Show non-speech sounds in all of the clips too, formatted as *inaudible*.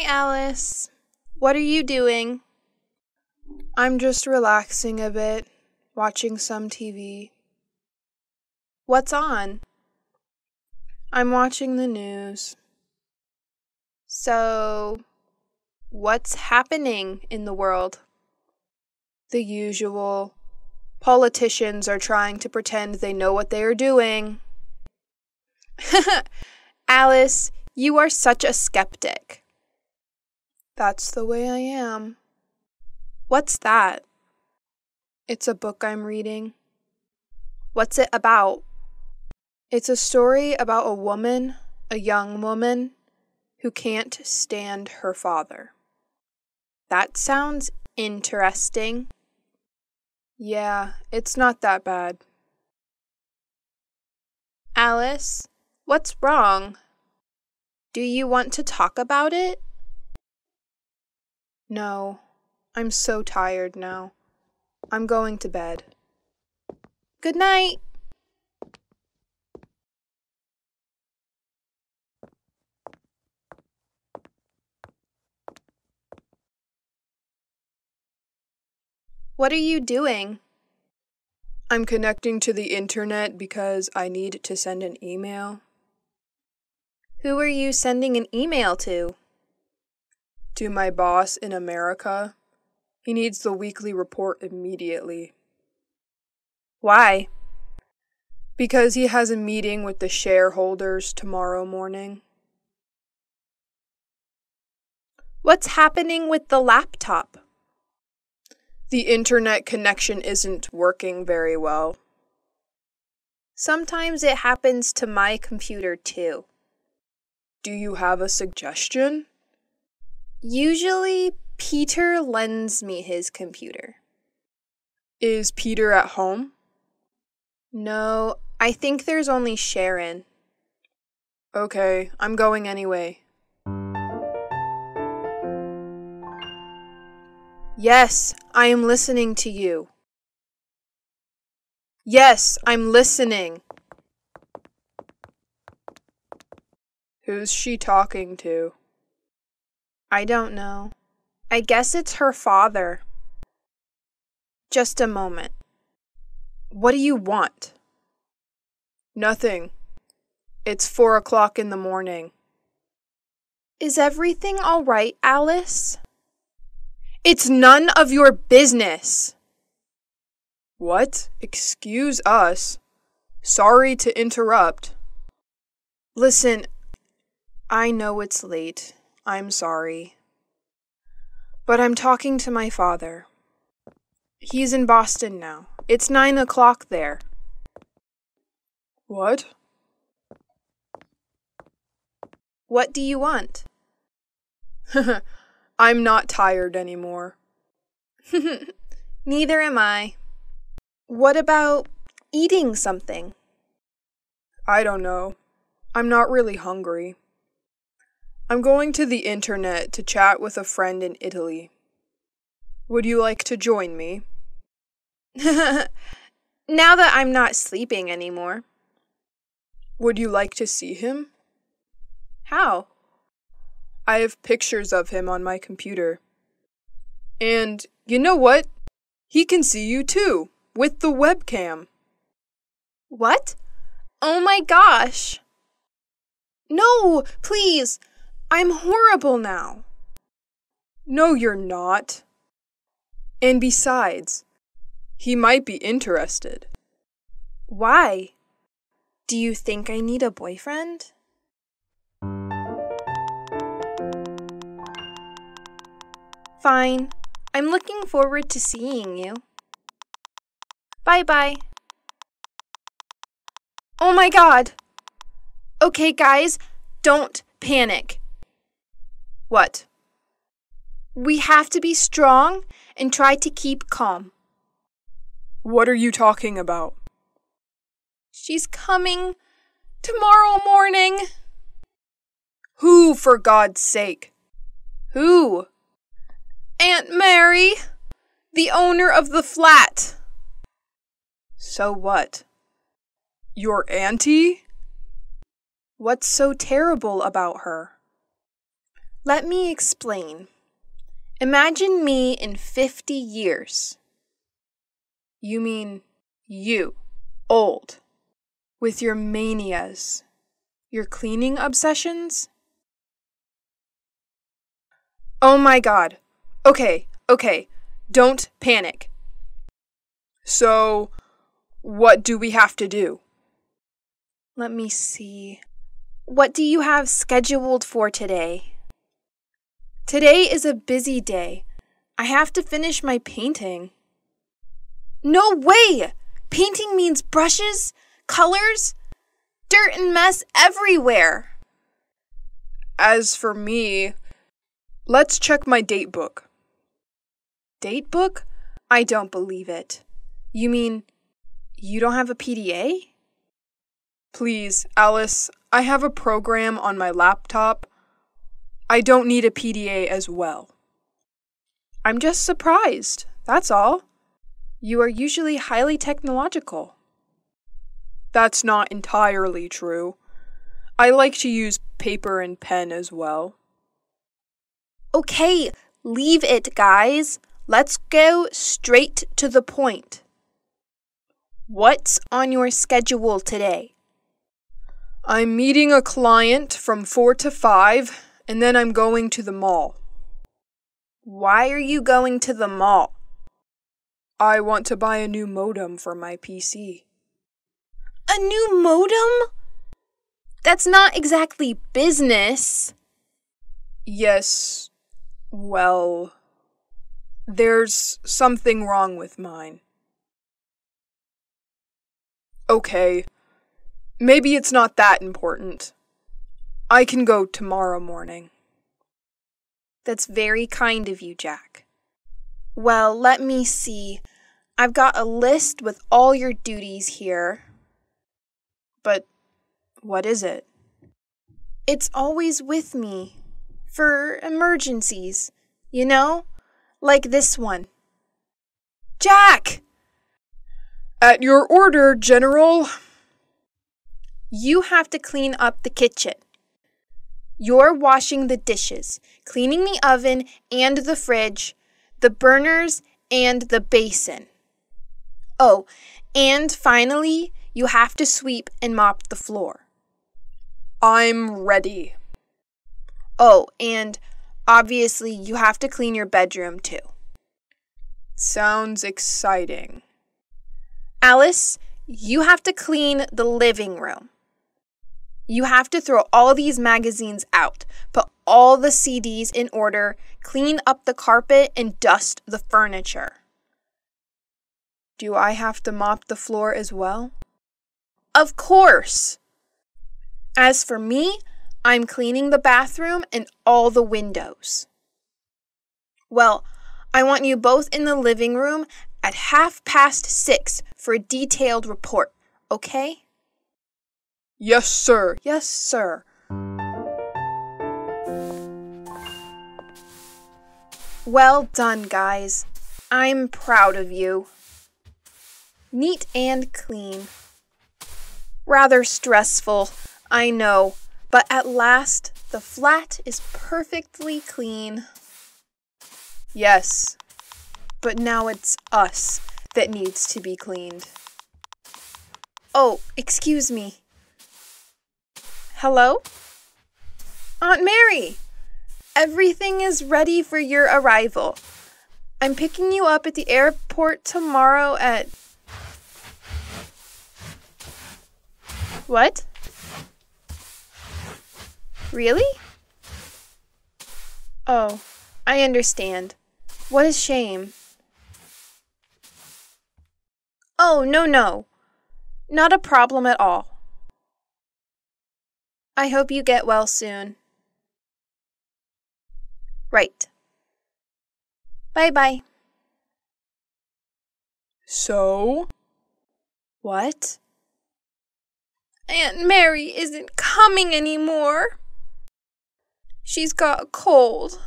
Hi, Alice. What are you doing? I'm just relaxing a bit, watching some TV. What's on? I'm watching the news. So, what's happening in the world? The usual. Politicians are trying to pretend they know what they are doing. *laughs* Alice, you are such a skeptic. That's the way I am. What's that? It's a book I'm reading. What's it about? It's a story about a woman, a young woman, who can't stand her father. That sounds interesting. Yeah, it's not that bad. Alice, what's wrong? Do you want to talk about it? No, I'm so tired now. I'm going to bed. Good night. What are you doing? I'm connecting to the internet because I need to send an email. Who are you sending an email to? To my boss in America. He needs the weekly report immediately. Why? Because he has a meeting with the shareholders tomorrow morning. What's happening with the laptop? The internet connection isn't working very well. Sometimes it happens to my computer too. Do you have a suggestion? Usually, Peter lends me his computer. Is Peter at home? No, I think there's only Sharon. Okay, I'm going anyway. Yes, I am listening to you. Yes, I'm listening. Who's she talking to? I don't know. I guess it's her father. Just a moment. What do you want? Nothing. It's four o'clock in the morning. Is everything all right, Alice? It's none of your business. What? Excuse us. Sorry to interrupt. Listen, I know it's late. I'm sorry. But I'm talking to my father. He's in Boston now. It's nine o'clock there. What? What do you want? *laughs* I'm not tired anymore. *laughs* Neither am I. What about eating something? I don't know. I'm not really hungry. I'm going to the internet to chat with a friend in Italy. Would you like to join me? *laughs* now that I'm not sleeping anymore. Would you like to see him? How? I have pictures of him on my computer. And you know what? He can see you too, with the webcam. What? Oh my gosh! No, please! I'm horrible now. No, you're not. And besides, he might be interested. Why? Do you think I need a boyfriend? Fine. I'm looking forward to seeing you. Bye bye. Oh my god! Okay, guys, don't panic. What? We have to be strong and try to keep calm. What are you talking about? She's coming tomorrow morning. Who, for God's sake? Who? Aunt Mary, the owner of the flat. So what? Your auntie? What's so terrible about her? Let me explain. Imagine me in 50 years. You mean you, old, with your manias, your cleaning obsessions? Oh my god. Okay, okay, don't panic. So, what do we have to do? Let me see. What do you have scheduled for today? Today is a busy day. I have to finish my painting. No way! Painting means brushes, colors, dirt and mess everywhere. As for me, let's check my date book. Date book? I don't believe it. You mean you don't have a PDA? Please, Alice, I have a program on my laptop. I don't need a PDA as well. I'm just surprised, that's all. You are usually highly technological. That's not entirely true. I like to use paper and pen as well. Okay, leave it, guys. Let's go straight to the point. What's on your schedule today? I'm meeting a client from 4 to 5, and then I'm going to the mall. Why are you going to the mall? I want to buy a new modem for my PC. A new modem? That's not exactly business. Yes, well, there's something wrong with mine. Okay, maybe it's not that important. I can go tomorrow morning. That's very kind of you, Jack. Well, let me see. I've got a list with all your duties here. But what is it? It's always with me. For emergencies, you know? Like this one. Jack! At your order, General. You have to clean up the kitchen. You're washing the dishes, cleaning the oven and the fridge, the burners, and the basin. Oh, and finally, you have to sweep and mop the floor. I'm ready. Oh, and obviously, you have to clean your bedroom too. Sounds exciting. Alice, you have to clean the living room. You have to throw all these magazines out, put all the CDs in order, clean up the carpet, and dust the furniture. Do I have to mop the floor as well? Of course! As for me, I'm cleaning the bathroom and all the windows. Well, I want you both in the living room at half past six for a detailed report, okay? Yes, sir. Yes, sir. Well done, guys. I'm proud of you. Neat and clean. Rather stressful, I know, but at last the flat is perfectly clean. Yes, but now it's us that needs to be cleaned. Oh, excuse me. Hello? Aunt Mary! Everything is ready for your arrival. I'm picking you up at the airport tomorrow at. What? Really? Oh, I understand. What a shame. Oh, no, no. Not a problem at all. I hope you get well soon. Right. Bye bye. So? What? Aunt Mary isn't coming anymore. She's got a cold.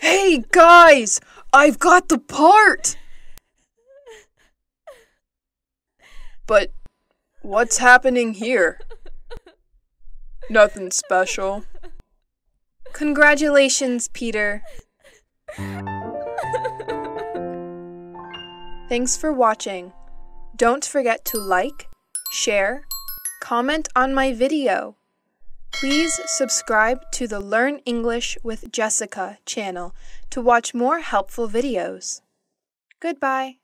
hey, guys! I've got the part! But What's happening here? Nothing special. Congratulations, Peter. Thanks for watching. Don't forget to like, share, comment on my video. Please subscribe to the Learn English with Jessica channel to watch more helpful videos. Goodbye.